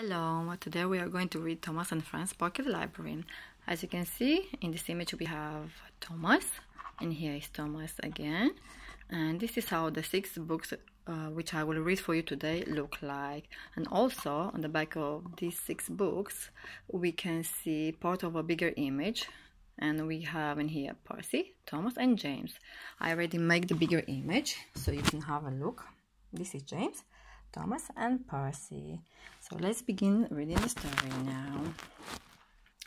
Hello, today we are going to read Thomas and Friends Pocket Library. As you can see in this image we have Thomas and here is Thomas again and this is how the six books uh, which I will read for you today look like and also on the back of these six books we can see part of a bigger image and we have in here Percy, Thomas and James. I already make the bigger image so you can have a look. This is James Thomas and Percy. So let's begin reading the story now.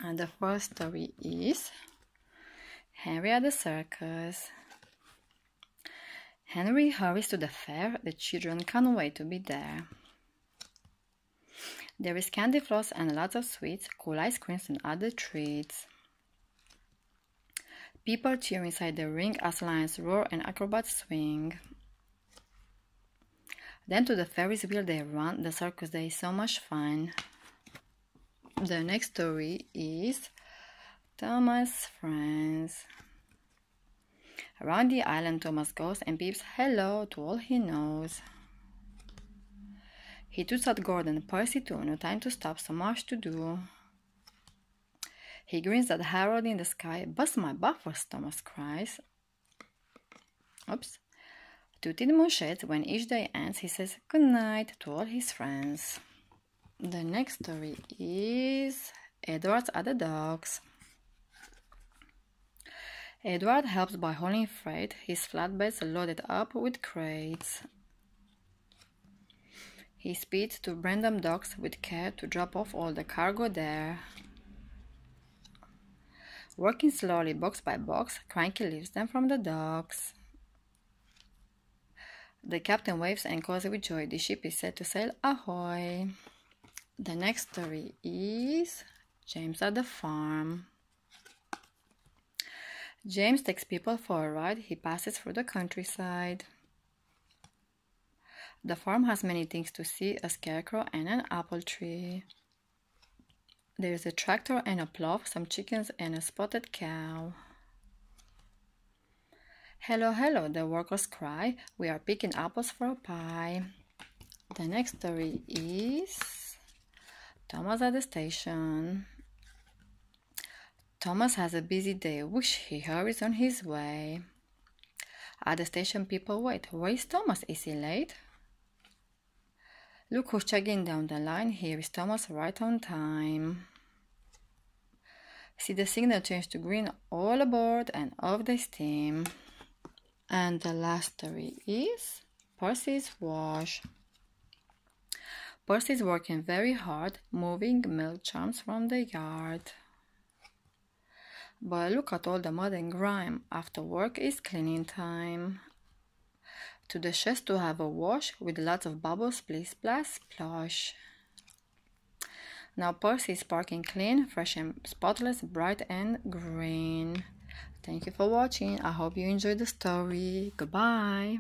And the first story is Henry at the circus. Henry hurries to the fair. The children can't wait to be there. There is candy floss and lots of sweets, cool ice creams, and other treats. People cheer inside the ring as lions roar and acrobats swing. Then to the Ferris wheel they run. The circus day is so much fun. The next story is Thomas' friends. Around the island, Thomas goes and peeps hello to all he knows. He toots at Gordon, Percy too, no time to stop, so much to do. He grins at Harold in the sky. Bust my buffers, Thomas cries. Oops. To Tidmouth Shed, when each day ends, he says good night to all his friends. The next story is Edward's at the docks. Edward helps by hauling freight, his flatbeds loaded up with crates. He speeds to Brendam docks with care to drop off all the cargo there. Working slowly, box by box, Cranky lifts them from the docks. The captain waves and calls with joy. The ship is set to sail. Ahoy! The next story is James at the farm. James takes people for a ride. He passes through the countryside. The farm has many things to see a scarecrow and an apple tree. There's a tractor and a plow, some chickens and a spotted cow. Hello, hello, the workers cry. We are picking apples for a pie. The next story is Thomas at the station. Thomas has a busy day. which he hurries on his way. At the station, people wait. Where is Thomas? Is he late? Look who's chugging down the line. Here is Thomas right on time. See the signal change to green. All aboard and off they steam. And the last story is Percy's wash. Percy's working very hard, moving milk charms from the yard. But look at all the mud and grime. After work is cleaning time. To the chest to have a wash with lots of bubbles, please splash, splosh. Now Percy is parking clean, fresh and spotless, bright and green. Thank you for watching. I hope you enjoyed the story. Goodbye.